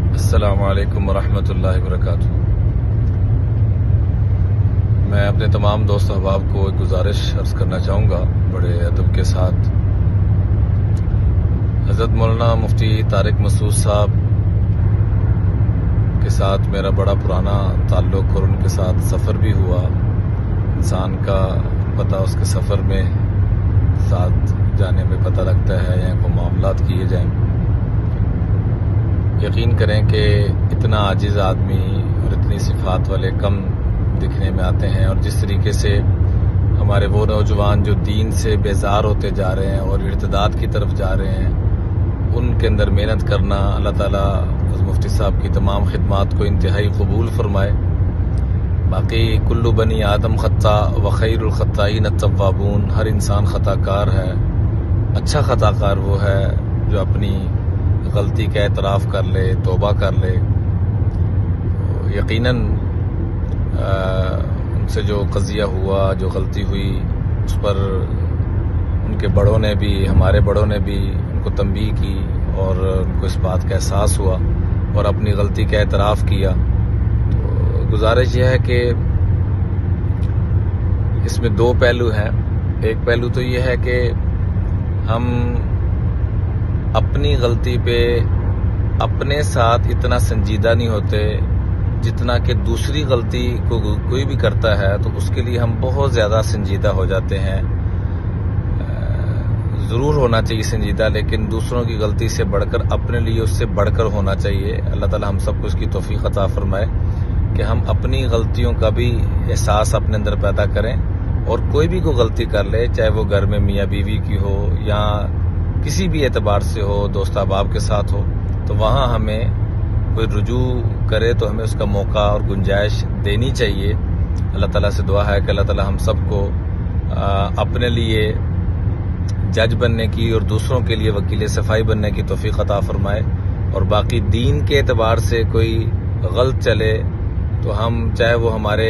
असलकम वरहमतुल्लाहि वबरकातुहू मैं अपने तमाम दोस्त अहबाब को एक गुजारिश अर्ज़ करना चाहूँगा बड़े अदब के साथ। हज़रत मौलाना मुफ्ती तारिक मसूद साहब के साथ मेरा बड़ा पुराना ताल्लुक़ और उनके साथ सफ़र भी हुआ। इंसान का पता उसके सफ़र में साथ जाने में पता लगता है या कोई मामला किए जाएँ। यकीन करें कि इतना आजिज़ आदमी और इतनी सिफात वाले कम दिखने में आते हैं और जिस तरीके से हमारे वो नौजवान जो दीन से बेजार होते जा रहे हैं और इर्तदाद की तरफ़ जा रहे हैं, उनके अंदर मेहनत करना अल्लाह ताला मुफ्ती साहब की तमाम खदमात को इंतहाई कबूल फरमाए। बाकी कुल्लु बनी आदम ख़त्ता व खैरख़त्ताइन तवाबून हर इंसान ख़ताकार है अच्छा ख़ताकार वो है जो अपनी गलती का एतराफ़ कर ले, तोबा कर ले, यकीनन उनसे जो कज़िया हुआ, जो गलती हुई, उस पर उनके बड़ों ने भी, हमारे बड़ों ने भी उनको तंबी की और उनको इस बात का एहसास हुआ और अपनी गलती का एतराफ़ किया। तो गुजारिश यह है कि इसमें दो पहलू हैं। एक पहलू तो यह है कि हम अपनी गलती पे अपने साथ इतना संजीदा नहीं होते जितना कि दूसरी गलती को कोई भी करता है तो उसके लिए हम बहुत ज़्यादा संजीदा हो जाते हैं। ज़रूर होना चाहिए संजीदा, लेकिन दूसरों की गलती से बढ़कर, अपने लिए उससे बढ़कर होना चाहिए। अल्लाह ताला हम सबको इसकी तोफ़ी अता फरमाए कि हम अपनी गलतियों का भी एहसास अपने अंदर पैदा करें और कोई भी को गलती कर ले, चाहे वो घर में मियाँ बीवी की हो या किसी भी एतबार से हो, दोस्त अहबाब के साथ हो तो वहाँ हमें कोई रुजू करे तो हमें उसका मौका और गुंजाइश देनी चाहिए। अल्लाह ताला से दुआ है कि अल्लाह ताला हम सबको अपने लिए जज बनने की और दूसरों के लिए वकील सफ़ाई बनने की तोफ़ी अता फरमाए। और बाकी दीन के एतबार से कोई गलत चले तो हम, चाहे वो हमारे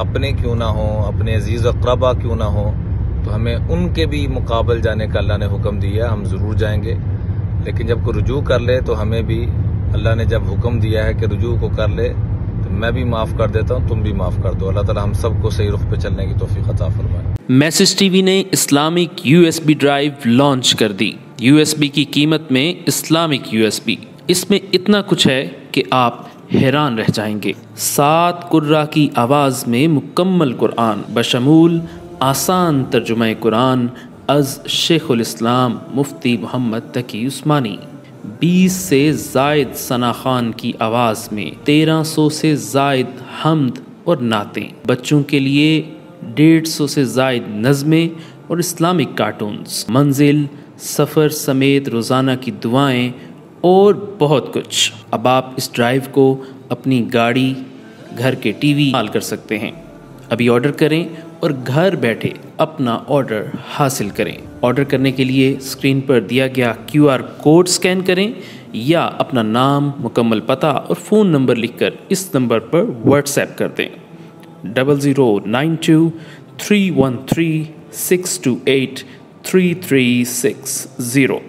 अपने क्यों ना हो, अपने अज़ीज़ अकरबा क्यों ना हो तो हमें उनके भी मुकाबल जाने का अल्लाह ने हुक्म दिया, हम ज़रूर जाएँगे। लेकिन जब कोई रुजू कर ले तो हमें भी, अल्लाह ने जब हुक्म दिया है कि रुजू को कर ले तो मैं भी माफ़ कर देता हूँ, तुम भी माफ़ कर दो। अल्लाह ताला हम सबको सही रुख पे चलने की तोफ़ी अता फरमाए। मैसेज टीवी ने इस्लामिक यूएसबी ड्राइव लॉन्च कर दी। यूएसबी की कीमत में इस्लामिक यूएसबी। इसमें इतना कुछ है कि आप हैरान रह जाएँगे। सात कुर्रा की आवाज़ में मुकम्मल कुरान, बशमूल आसान तर्जुमा कुरान, अज शेखुल इस्लाम मुफ्ती मोहम्मद तकी उस्मानी। 20 से जायद सना खान की आवाज़ में 1300 से जायद हमद और नातें। बच्चों के लिए डेढ़ सौ से जायद नज़में और इस्लामिक कार्टून्स। मंजिल, सफ़र समेत रोज़ाना की दुआएँ और बहुत कुछ। अब आप इस ड्राइव को अपनी गाड़ी, घर के टीवी, हाल कर सकते हैं। अभी ऑर्डर करें और घर बैठे अपना ऑर्डर हासिल करें। ऑर्डर करने के लिए स्क्रीन पर दिया गया क्यूआर कोड स्कैन करें या अपना नाम, मुकम्मल पता और फ़ोन नंबर लिखकर इस नंबर पर व्हाट्सएप कर दें। Double zero nine two three one three six two eight three three six zero